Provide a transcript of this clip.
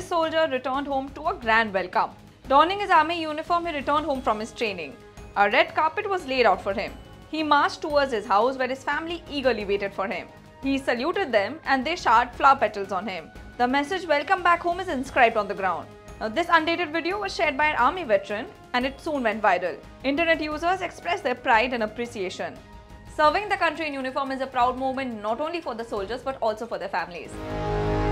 This soldier returned home to a grand welcome. Donning his army uniform, he returned home from his training. A red carpet was laid out for him. He marched towards his house where his family eagerly waited for him. He saluted them and they showered flower petals on him. The message welcome back home is inscribed on the ground. Now, this undated video was shared by an army veteran and it soon went viral. Internet users expressed their pride and appreciation. Serving the country in uniform is a proud moment not only for the soldiers but also for their families.